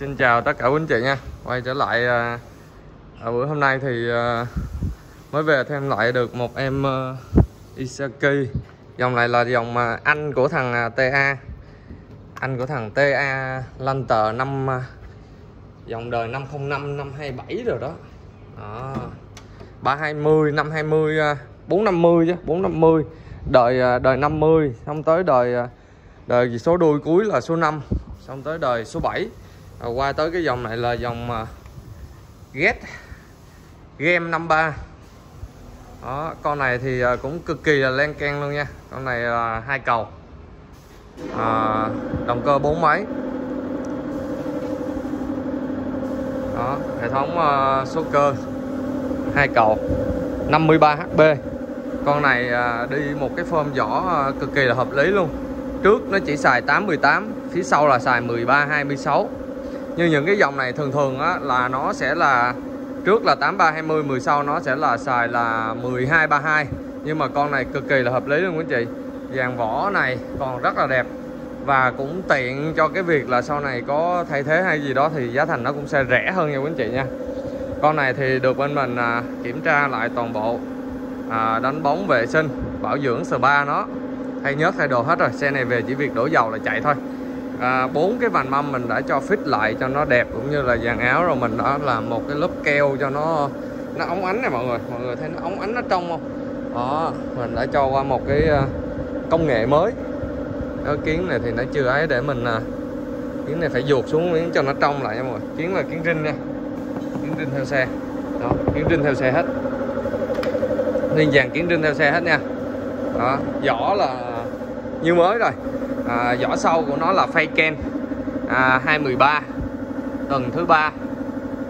Xin chào tất cả quý anh chị nha. Quay trở lại à, à, bữa hôm nay thì à, mới về thêm lại được một em à, Isaki. Dòng này là dòng à, anh của thằng à, TA Anh của thằng TA Lanter năm à, Dòng đời 505, 527 rồi đó. À, 320, 520, à, 450 chứ 450 Đời à, đời 50 Xong tới đời à, đời số đuôi cuối là số 5 Xong tới đời số 7 rồi qua tới cái dòng này là dòng ờ, Get Game 53 đó con này thì ờ, cũng cực kỳ là len ken luôn nha. Con này là hai cầu. À, động cơ bốn máy. Đó hệ thống uh, số cơ hai cầu 53 HP con này uh, đi một cái form vỏ uh, cực kỳ là hợp lý luôn. Trước nó chỉ xài 818 phía sau là xài 13 26 như những cái dòng này thường thường á, là nó sẽ là trước là 8320 10 sau nó sẽ là xài là 1232 nhưng mà con này cực kỳ là hợp lý luôn quý chị. Dàn vỏ này còn rất là đẹp. Và cũng tiện cho cái việc là sau này có thay thế hay gì đó thì giá thành nó cũng sẽ rẻ hơn nha quý anh chị nha. Con này thì được bên mình à, kiểm tra lại toàn bộ à, đánh bóng vệ sinh bảo dưỡng spa nó. Thay nhớt thay đồ hết rồi xe này về chỉ việc đổ dầu là chạy thôi à, bốn cái vành mâm mình đã cho fit lại cho nó đẹp cũng như là dàn áo rồi mình đã làm một cái lớp keo cho nó nó óng ánh này mọi người. Mọi người thấy nó óng ánh nó trong không? Đó mình đã cho qua một cái à, công nghệ mới. Cái kiến này thì nó chưa ấy để mình à, kiến này phải ruột xuống miếng cho nó trong lại nha mọi người. Kiến là kiến rinh nha. Kiến rinh theo xe. Đó kiến rinh theo xe hết. Nên dàn kiến rinh theo xe hết nha. Đó vỏ là như mới rồi à, vỏ sau của nó là phay ken à, 213 tuần thứ ba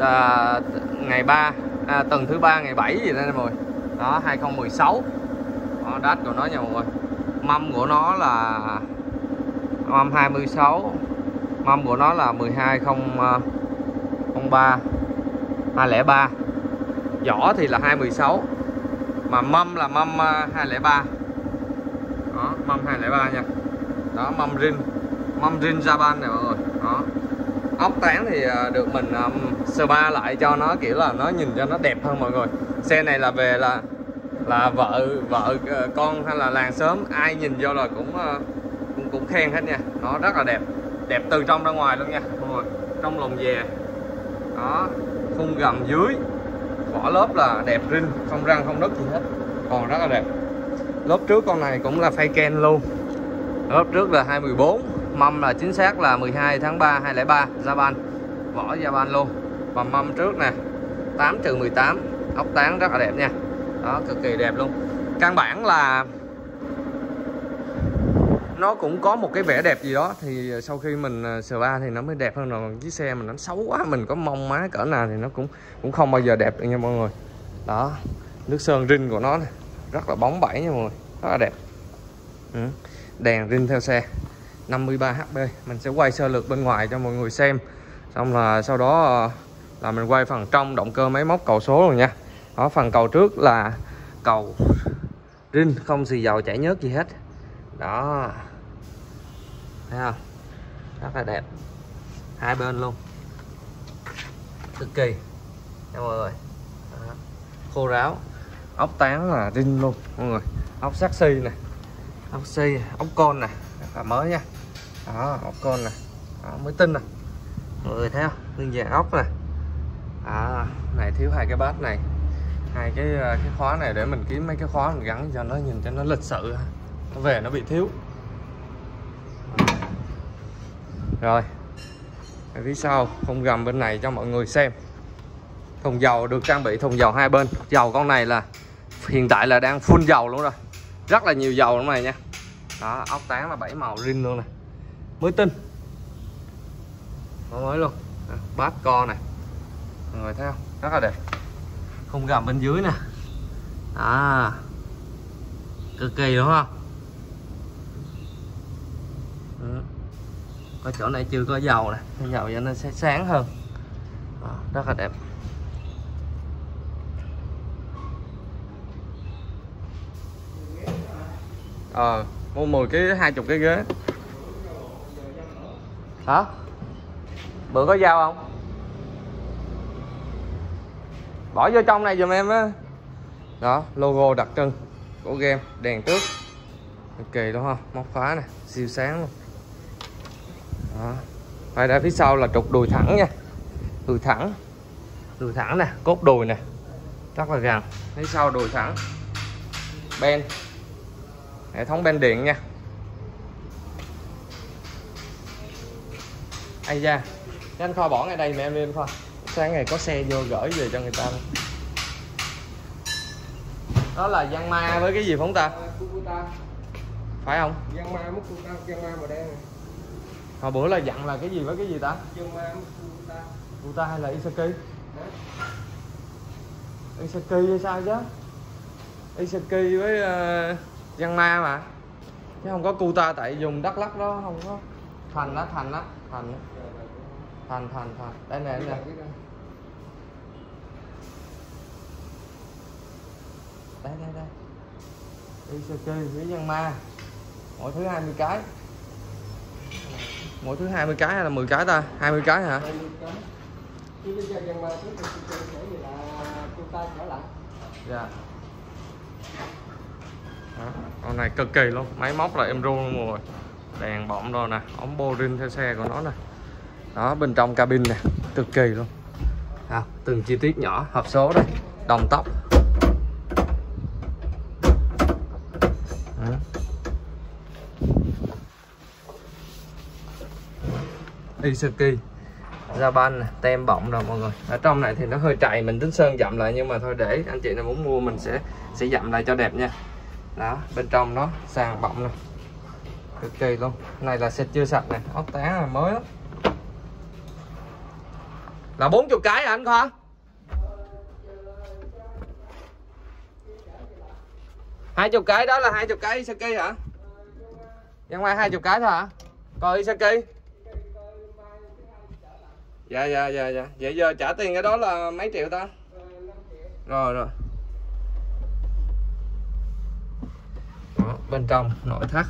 à, ngày 3 à, tuần thứ ba ngày 7 gì đó mọi người đó 2016 đó, đát của nó nha mọi người. Mâm của nó là mâm 26 mâm của nó là 1203 203 à, vỏ thì là 216 mà mâm là mâm à, 203 đó mâm 203 nha đó mâm rin mâm rin Japan này mọi người. Đó. Ốc tán thì à, được mình um, spa lại cho nó kiểu là nó nhìn cho nó đẹp hơn mọi người. Xe này là về là là vợ vợ ờ, con hay là làng sớm ai nhìn vô là cũng uh, cũng, cũng khen hết nha. Nó rất là đẹp. Đẹp từ trong ra ngoài luôn nha mọi người. Trong lồng về đó. Khung gầm dưới. Vỏ lớp là đẹp rin không răng không đất gì hết. Còn rất là đẹp. Lớp trước con này cũng là phay ken luôn lớp trước là 214 mâm là chính xác là 12 tháng 3 203 ban, vỏ gia ban luôn. Và mâm trước nè 8 trừ 18 ốc tán rất là đẹp nha. Đó cực kỳ đẹp luôn. Căn bản là nó cũng có một cái vẻ đẹp gì đó thì sau khi mình à, sờ ba thì nó mới đẹp hơn rồi. Chiếc xe mình nó xấu quá mình có mong má cỡ nào thì nó cũng cũng không bao giờ đẹp được nha mọi người. Đó nước sơn rin của nó này, rất là bóng bẩy nha mọi người rất là đẹp. Ừ đèn rin theo xe. 53 HP mình sẽ quay sơ lược bên ngoài cho mọi người xem. Xong là sau đó ờ, là mình quay phần trong động cơ máy móc cầu số rồi nha. Ở phần cầu trước là cầu rin không xì dầu chảy nhớt gì hết. Đó. Thấy không? Rất là đẹp. Hai bên luôn. Cực kỳ. Nha mọi người. Đó. khô ráo. Ốc tán là rin luôn, mọi người. Ốc sắt xi nè ốc xi ốc con nè. Cả là mới nha. Đó ốc con nè. Đó, mới tinh nè. Mọi người thấy không? Nguyên dạng ốc nè. À, này thiếu hai cái bát này. Hai cái ờ, cái khóa này để mình kiếm mấy cái khóa mình gắn cho nó nhìn cho nó lịch sự nó về nó bị thiếu. Rồi. Ở phía sau không gầm bên này cho mọi người xem. Thùng dầu được trang bị thùng dầu hai bên. Dầu con này là hiện tại là đang phun dầu luôn rồi rất là nhiều dầu trong này nha. Đó ốc tán là bảy màu rin luôn nè mới tinh. Mới luôn. Bát co này. Mọi người thấy không? Rất là đẹp. Không gầm bên dưới nè. À cực kỳ đúng không? Ừ. có chỗ này chưa có dầu nè dầu cho nó sẽ sáng hơn. À, rất là đẹp. Ờ mua 10 cái 20 cái ghế. Hả? Bữa có dao không? Bỏ vô trong này giùm em á. Đó, logo đặc trưng của game, đèn trước ok đúng không móc khóa nè, siêu sáng luôn. Đó. Phải ra phía sau là trục đùi thẳng nha. Đùi thẳng. Đùi thẳng nè, cốt đùi nè. Rất là gần phía sau đùi thẳng. Ben hệ thống ben điện nha. Ai da anh kho bỏ ngay đây mẹ em lên kho. Sáng ngày có xe vô gửi về cho người ta luôn. Đó là giăng ma với cái gì phóng ta? Phải không? Giang ma mất cuta, giang ma màu đen hồi bữa là dặn là cái gì với cái gì ta? Giang ma mất. Uta hay là Isaki. Isaki hay sao chứ? Isaki với uh, Yanma mà. Chứ không có Kuta tại dùng Đắk Lắk đó không có. Thành đó thành đó thành đó. thành thành thành. Đây nè đây nè. Đây đây đây. Isaki với Yanma mỗi thứ 20 cái. Mỗi thứ 20 cái hay là 10 cái ta? 20 cái hả? Đây luôn cái. Chứ bây giờ giang ma trước thì cuta sẽ gì là cuta trở lại. dạ đó. con này cực kỳ luôn. Máy móc là em ru luôn rồi. Đèn bọng rồi nè ống bô rin theo xe của nó nè. Đó bên trong cabin nè cực kỳ luôn. À, từng chi tiết nhỏ hộp số đây đồng tóc. Isuki ra ban tem bọng rồi mọi người. Ở trong này thì nó hơi trầy mình tính sơn dặm lại nhưng mà thôi để anh chị nào muốn mua mình sẽ sẽ dặm lại cho đẹp nha đó, bên trong nó sàn bọng nè. Cực kỳ luôn. Này là xịt chưa sạch nè. Ốc tán là mới lắm. Là 40 cái hả anh Khoa? Hai chục cái đó là hai chục cái Isaki hả? Nhân ngoài hai chục cái thôi hả? Còn Isaki. Dạ dạ dạ dạ. Vậy giờ trả tiền cái đó là mấy triệu ta? Rồi rồi đó, bên trong nội thất.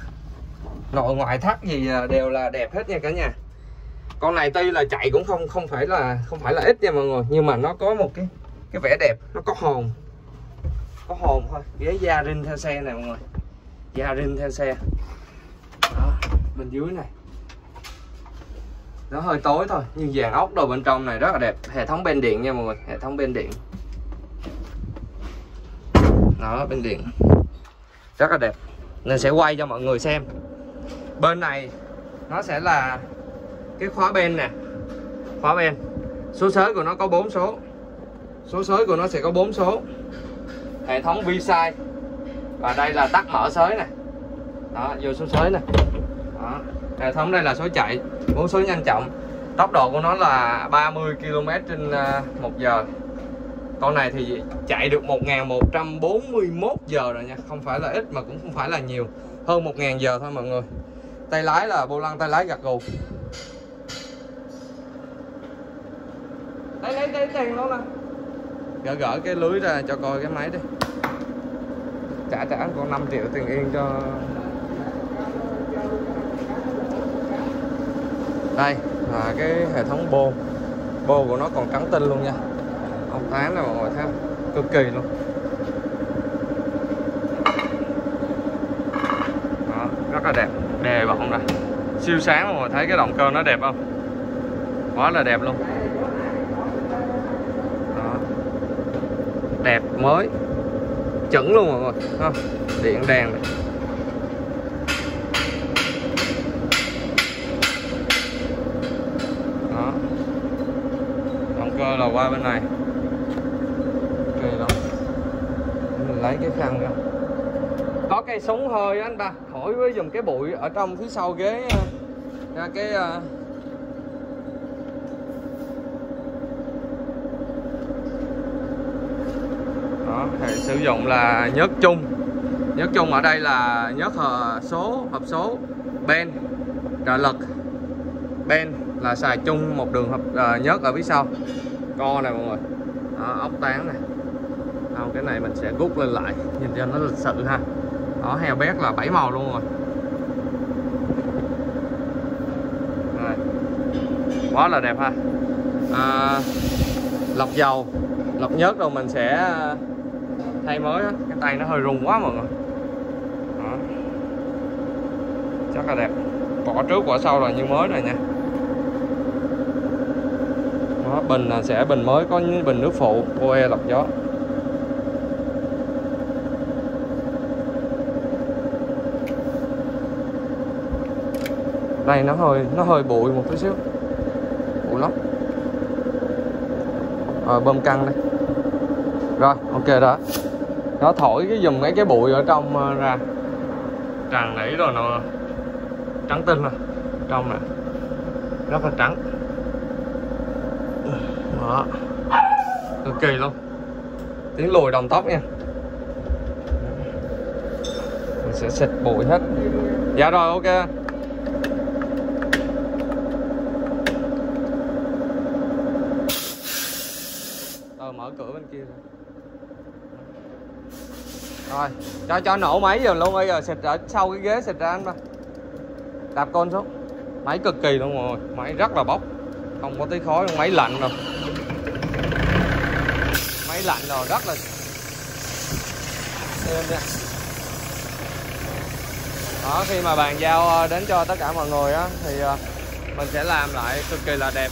Nội ngoại thất gì à, đều là đẹp hết nha cả nhà. Con này tuy là chạy cũng không không phải là không phải là ít nha mọi người nhưng mà nó có một cái cái vẻ đẹp nó có hồn. Có hồn thôi ghế da rin theo xe này mọi người. Da rin theo xe. Đó, bên dưới này. Nó hơi tối thôi nhưng dàn ốc đồ bên trong này rất là đẹp. Hệ thống bên điện nha mọi người hệ thống bên điện. Đó bên điện. Rất là đẹp nên sẽ quay cho mọi người xem. Bên này nó sẽ là cái khóa bên nè. Khóa bên. Số sới của nó có 4 số. Số sới của nó sẽ có 4 số. Hệ thống vi sai và đây là tắt mở sới nè. Đó vô số sới nè. Đó. Hệ thống đây là số chạy. Bốn số nhanh chậm. Tốc độ của nó là 30 km trên à, một giờ con này thì chạy được 1141 giờ rồi nha. Không phải là ít mà cũng không phải là nhiều. Hơn 1000 giờ thôi mọi người. Tay lái là vô lăng tay lái gật gù. Lấy lấy lấy tiền luôn nè. Gỡ gỡ cái lưới ra cho coi cái máy đi. Trả trả con 5 triệu tiền yên cho đây là cái hệ thống bô. Bô của nó còn trắng tinh luôn nha ông tán là mọi người thấy không cực kỳ luôn. Đó, rất là đẹp đề bọng này siêu sáng mọi người thấy cái động cơ nó đẹp không? Quá là đẹp luôn. Đó. đẹp mới. Chuẩn luôn mọi người không điện đèn này. đó. Động cơ là qua bên này ok lắm mình lấy cái khăn ra có cây súng hơi anh ta khỏi với dùng cái bụi ở trong phía sau ghế ra cái à. đó thì sử dụng là nhớt chung. Nhớt chung ở đây là nhớt hờ số hộp số ben trợ lực ben là xài chung một đường hộp uh, nhớt ở phía sau. Co này mọi người. Đó, ốc tán này không cái này mình sẽ rút lên lại. Nhìn cho nó lịch sự ha. Đó heo bét là bảy màu luôn rồi. Này, quá là đẹp ha. À, lọc dầu. Lọc nhớt rồi mình sẽ à, thay mới đó. cái tay nó hơi rung quá mọi người. Đó. chắc là đẹp. Vỏ trước quả sau là như mới rồi nha. Đó, bình là sẽ bình mới có bình nước phụ OE lọc gió. Đây nó hơi nó hơi bụi một chút xíu. Bụi lắm. Rồi bơm căng đây rồi, ok đó. Nó thổi cái dùm mấy cái bụi ở trong ờ, ra. Tràn nảy rồi nó trắng tinh rồi trong nè. Rất là trắng. Đó. Cực kỳ luôn. Tiếng lùi đồng tóc nha. Mình sẽ xịt bụi hết. Dạ rồi, ok ờ mở cửa bên kia. Rồi rồi cho cho nổ máy rồi luôn, bây giờ xịt ở sau cái ghế xịt ra anh ba. Đạp con xuống. Máy cực kỳ luôn rồi máy rất là bốc. Không có tí khói, máy lạnh rồi. Máy lạnh rồi, rất là êm nha. Đó, khi mà bàn giao ờ, đến cho tất cả mọi người á, thì ờ, mình sẽ làm lại cực kỳ là đẹp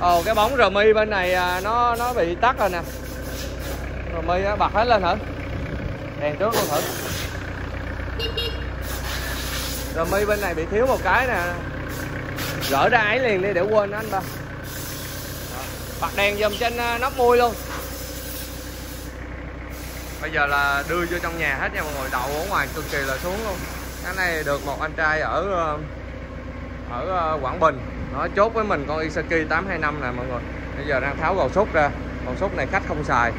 ồ, cái bóng rờ mi bên này à, nó nó bị tắt rồi nè. Rờ mi nó bật hết lên thử đèn trước luôn thử rờ mi bên này bị thiếu một cái nè. Gỡ ra ấy liền đi, để quên đó anh ba. Bật đèn dùm trên à, nóc mui luôn. Bây giờ là đưa vô trong nhà hết nha mọi người, đậu ở ngoài cực kỳ là xuống luôn. Cái này được một anh trai ở à, ở Quảng Bình nó chốt với mình con Isaki 825 nè mọi người. Bây giờ đang tháo gầu xúc ra. Gầu xúc này khách không xài.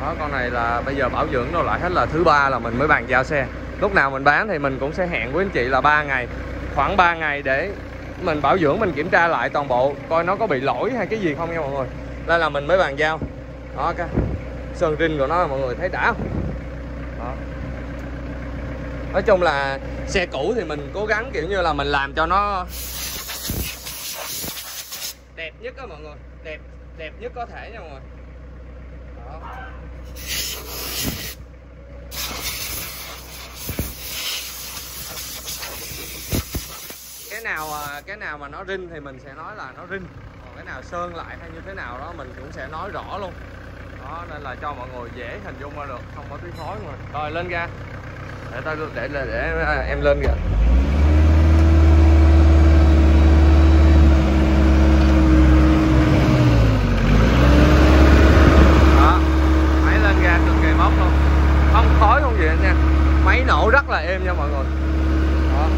Đó, con này là bây giờ bảo dưỡng đồ lại hết là thứ ba là mình mới bàn giao xe. Lúc nào mình bán thì mình cũng sẽ hẹn với anh chị là 3 ngày, khoảng 3 ngày để mình bảo dưỡng, mình kiểm tra lại toàn bộ, coi nó có bị lỗi hay cái gì không nha mọi người. Đây là mình mới bàn giao. Đó, cái sơn rinh của nó mọi người, thấy đã không? Đó. nói chung là xe cũ thì mình cố gắng kiểu như là mình làm cho nó đẹp nhất á mọi người. Đẹp đẹp nhất có thể nha mọi người. Đó. cái nào à, cái nào mà nó rinh thì mình sẽ nói là nó rinh. Còn cái nào sơn lại hay như thế nào đó mình cũng sẽ nói rõ luôn. Đó nên là cho mọi người dễ hình dung ra được không có tí khói mà. Rồi lên ga để tao để để, để à, em lên kìa đó máy lên ga cực kỳ bốc luôn không khói không gì nha? Máy nổ rất là êm nha mọi người. Đó.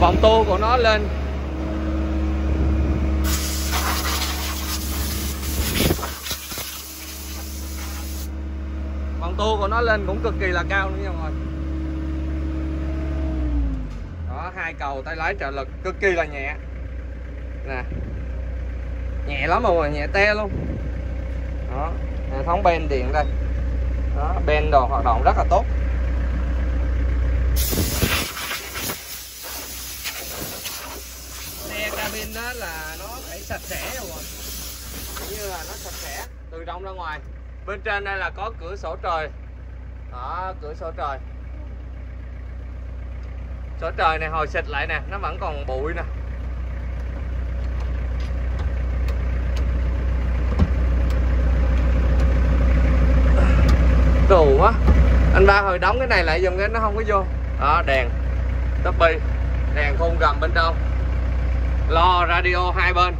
vòng tua của nó lên. Vòng tua của nó lên cũng cực kỳ là cao nữa nha mọi người. Đó, hai cầu tay lái trợ lực cực kỳ là nhẹ. Nè. Nhẹ lắm mọi người, nhẹ te luôn. Đó, hệ thống ben điện đây đó ben đồ hoạt động rất là tốt. Xe cabin đó là nó phải sạch sẽ rồi. Như là nó sạch sẽ, từ trong ra ngoài. Bên trên đây là có cửa sổ trời. Đó, cửa sổ trời. Sổ trời này hồi xịt lại nè, nó vẫn còn bụi nè. Cù quá. Anh ba hồi đóng cái này lại dùng cái nó không có vô. Đó đèn. Tấp bi đèn khung gầm bên trong. Lo radio hai bên.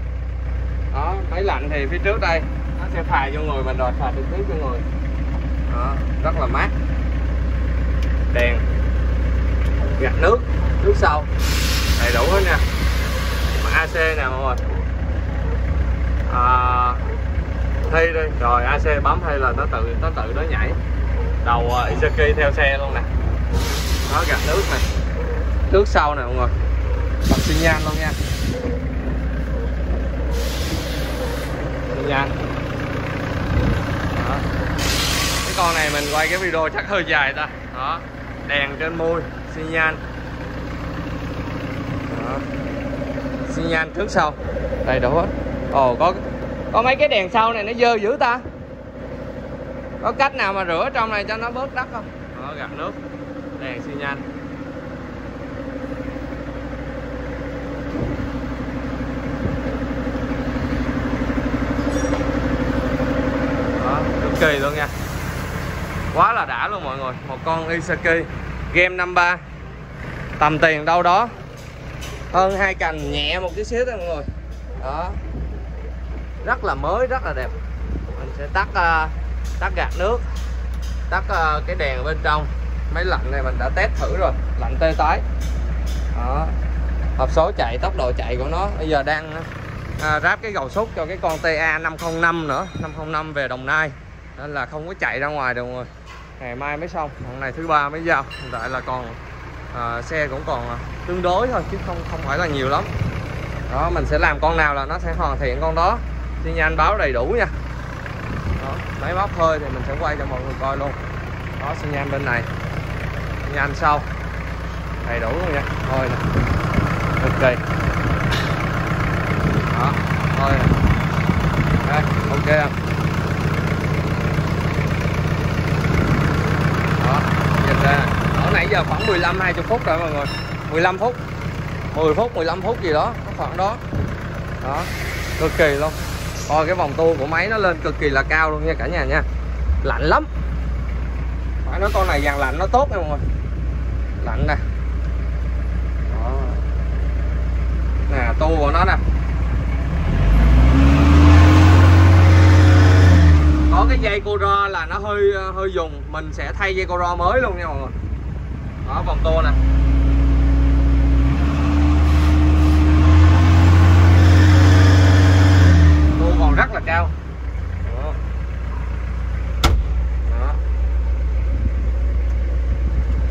Đó máy lạnh thì phía trước đây. Nó sẽ thải vô người mình rồi thải trực tiếp cho người. Đó rất là mát. Đèn. Gạt nước. Nước sau đầy đủ hết nha. Mà AC nè mọi người. À, thi đi rồi AC bấm hay là nó tự nó tự nó nhảy. Đầu uh, Izaki theo xe luôn nè. Nó gạt nước nè. Nước sau nè mọi người. Bật xi nhan luôn nha. Xi nhan. Đó. cái con này mình quay cái video chắc hơi dài ta. Đó. Đèn trên môi xi nhan. Đó. xi nhan trước sau. Đầy đủ hết. Ồ có có mấy cái đèn sau này nó dơ dữ ta? Có cách nào mà rửa trong này cho nó bớt đất không? Đó gạt nước. Đèn xi nhan. Đó, cực kỳ luôn nha. Quá là đã luôn mọi người. Một con Isaki, game 53 tầm tiền đâu đó. Hơn hai cành nhẹ một tí xíu thôi mọi người. Đó rất là mới rất là đẹp. Mình sẽ tắt uh, tắt gạt nước tắt uh, cái đèn bên trong. Máy lạnh này mình đã test thử rồi lạnh tê tái. Đó. Hộp số chạy tốc độ chạy của nó bây giờ đang à, ráp cái gầu xúc cho cái con TA 505 nữa 505 về Đồng Nai. Nên là không có chạy ra ngoài được rồi. Ngày mai mới xong hôm nay thứ ba mới giao. Hiện tại là còn à, xe cũng còn tương đối thôi chứ không không phải là nhiều lắm. Đó mình sẽ làm con nào là nó sẽ hoàn thiện con đó xi nhan báo đầy đủ nha. Đó, máy móc hơi thì mình sẽ quay cho mọi người coi luôn. Đó xi nhan bên này. Xi nhan sau. Đầy đủ luôn nha thôi nè. Kỳ, đó thôi nè. Đây, ok không? Đó nhìn ra. Ở nãy giờ khoảng 15 20 phút rồi mọi người. 15 phút. 10 phút 15 phút gì đó khoảng đó. Đó cực kỳ luôn coi cái vòng tua của máy nó lên cực kỳ là cao luôn nha cả nhà nha. Lạnh lắm. Phải nói con này dàn lạnh nó tốt nha mọi người. Lạnh nè đó. nè tua của nó nè. Có cái dây cô ro là nó hơi ờ, hơi dùng. Mình sẽ thay dây cô ro mới luôn nha mọi người. Đó, vòng tua nè tua còn rất là cao đó. Đó.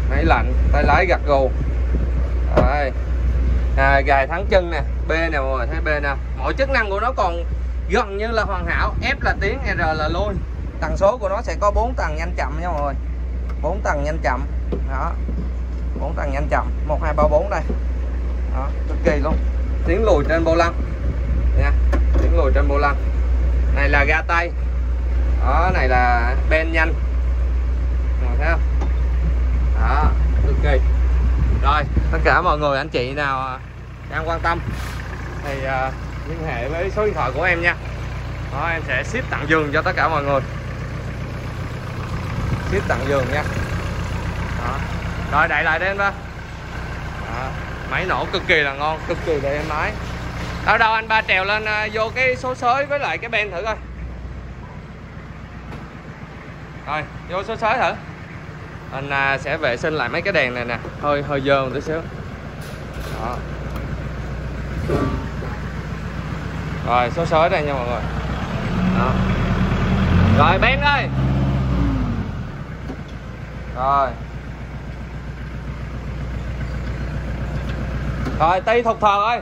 máy lạnh tay gặt gù. Đây. À, gài thắng chân nè B nè mọi người thấy B nè. Mọi chức năng của nó còn gần như là hoàn hảo F là tiếng R là lui tần số của nó sẽ có 4 tầng nhanh chậm nha mọi người. 4 tầng nhanh chậm. Đó. 4 tầng nhanh chậm. 1 2 3 4 đây. Đó cực kỳ luôn. Tiếng lùi trên vô lăng nha tiếng lùi trên vô lăng này là ga tay. Đó này là ben nhanh. Mọi người thấy không? Đó cực kỳ rồi tất cả mọi người anh chị nào à, đang quan tâm thì uh, liên hệ với số điện thoại của em nha. Đó, em sẽ ship tặng giường cho tất cả mọi người. Ship tặng giường nha. Đó. rồi đẩy lại đến đó. đó. Máy nổ cực kỳ là ngon cực kỳ là em ái. Đâu đâu anh ba trèo lên uh, vô cái số sới với lại cái ben thử coi. Rồi vô số sới thử anh à, sẽ vệ sinh lại mấy cái đèn này nè. Hơi hơi dơ một tí xíu. Đó. Rồi, số sới đây nha mọi người. Đó. rồi bên ơi rồi. Rồi tay thục thờ ơi.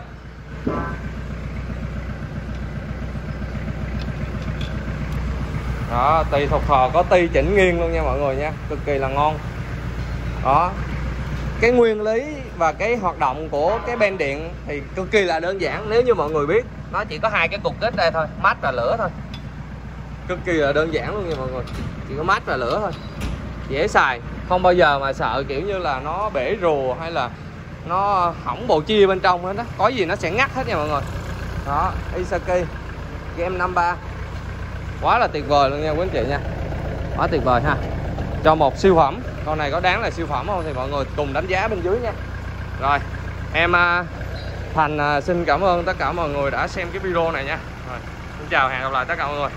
Đó, tùy thuộc thò có ti chỉnh nghiêng luôn nha mọi người nha, cực kỳ là ngon. Đó. Cái nguyên lý và cái hoạt động của cái ben điện thì cực kỳ là đơn giản, nếu như mọi người biết. Nó chỉ có hai cái cục kết đây thôi, mát và lửa thôi. Cực kỳ là đơn giản luôn nha mọi người, chỉ có mát và lửa thôi. Dễ xài, không bao giờ mà sợ kiểu như là nó bể rùa hay là nó hỏng bộ chia bên trong hết đó có gì nó sẽ ngắt hết nha mọi người. Đó, Isaki, game 53 quá là tuyệt vời luôn nha quý anh chị nha. Quá tuyệt vời ha. Cho một siêu phẩm. Con này có đáng là siêu phẩm không thì mọi người cùng đánh giá bên dưới nha. Rồi em à, Thành à, xin cảm ơn tất cả mọi người đã xem cái video này nha. Rồi, xin chào hẹn gặp lại tất cả mọi người.